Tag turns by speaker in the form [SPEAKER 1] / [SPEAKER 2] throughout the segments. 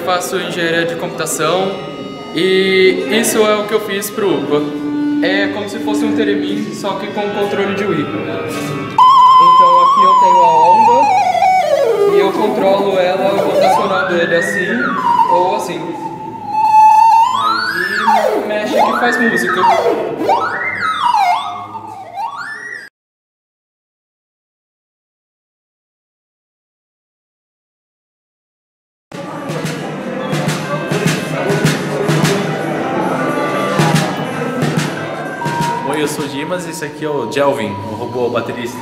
[SPEAKER 1] faço engenharia de computação e isso é o que eu fiz pro UPA. É como se fosse um Teremin, só que com controle de Wii. Então aqui eu tenho a onda e eu controlo ela rotacionando ele assim ou assim. E mexe que faz música.
[SPEAKER 2] Eu sou o Dimas e esse aqui é o Jelvin, o robô baterista.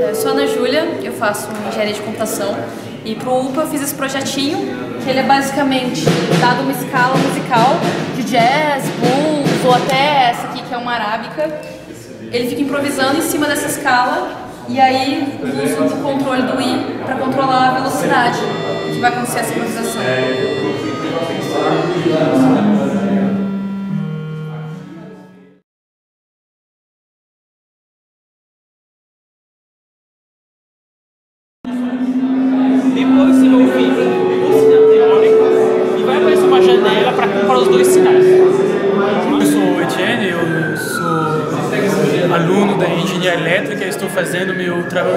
[SPEAKER 3] Eu sou Ana Júlia, eu faço engenharia de computação e pro UPA eu fiz esse projetinho, que ele é basicamente dado uma escala de jazz, blues ou até essa aqui que é uma arábica. Ele fica improvisando em cima dessa escala e aí uso o controle do I para controlar a velocidade que vai acontecer essa improvisação.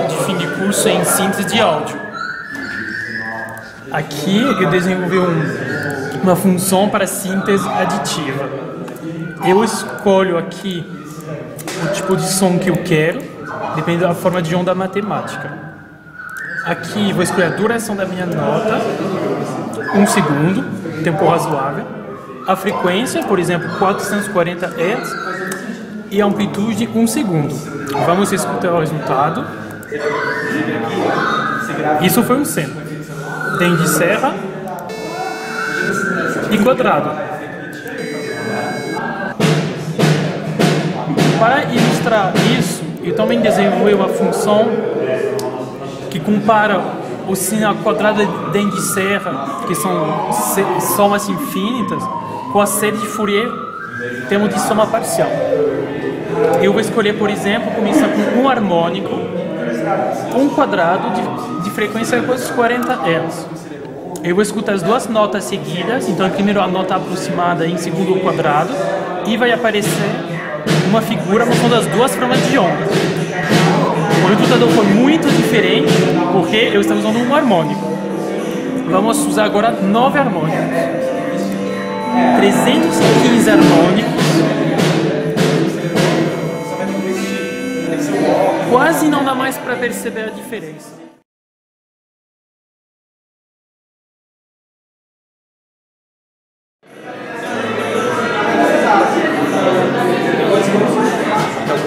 [SPEAKER 4] De fim de curso em síntese de áudio. Aqui eu desenvolvi um- uma função para síntese aditiva. Eu escolho aqui o tipo de som que eu quero, depende da forma de onda matemática. Aqui vou escolher a duração da minha nota, um segundo, tempo razoável. A frequência, por exemplo, 440 Hz. E a amplitude, um segundo. Vamos escutar o resultado. Isso foi um sample. Tem de serra e quadrado. Para ilustrar isso, eu também desenvolvi uma função que compara o sinal quadrado dentro de serra, que são somas infinitas, com a série de Fourier em termos de soma parcial. Eu vou escolher, por exemplo, começar com um harmônico, um quadrado de, de frequência igual a 40 Hz. Eu vou escutar as duas notas seguidas, então primeiro a nota aproximada em segundo quadrado, e vai aparecer uma figura mostrando as duas formas de onda. O resultado foi muito diferente porque eu estava usando um harmônico. Vamos usar agora nove harmônicos. 315 harmônicos. Quase não dá mais para perceber a diferença.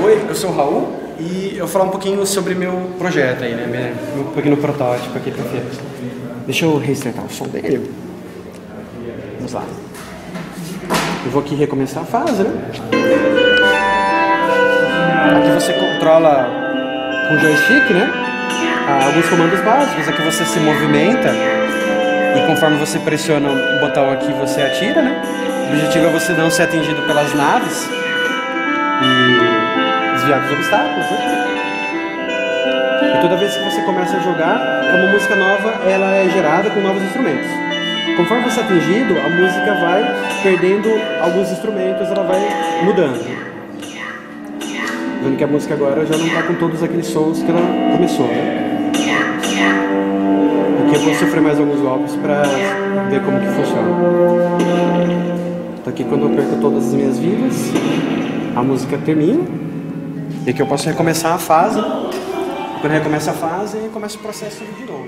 [SPEAKER 5] Oi, eu sou o Raul e eu vou falar um pouquinho sobre meu projeto aí, né? Meu, pequeno protótipo aqui pra. Deixa eu restartar o som dele. Vamos lá. Eu vou aqui recomeçar a fase, né? Aqui você controla com joystick, né? Alguns comandos básicos. Aqui você se movimenta e conforme você pressiona o botão aqui você atira, né? O objetivo é você não ser atingido pelas naves e desviar dos obstáculos, né? E toda vez que você começa a jogar, é uma música nova, ela é gerada com novos instrumentos. Conforme você é atingido, a música vai perdendo alguns instrumentos, ela vai mudando. Vendo que a música agora já não está com todos aqueles sons que ela começou, né? Aqui eu vou sofrer mais alguns golpes para ver como que funciona. Então aqui quando eu perco todas as minhas vidas, a música termina. E aqui eu posso recomeçar a fase. Quando recomeça a fase, começa o processo de novo.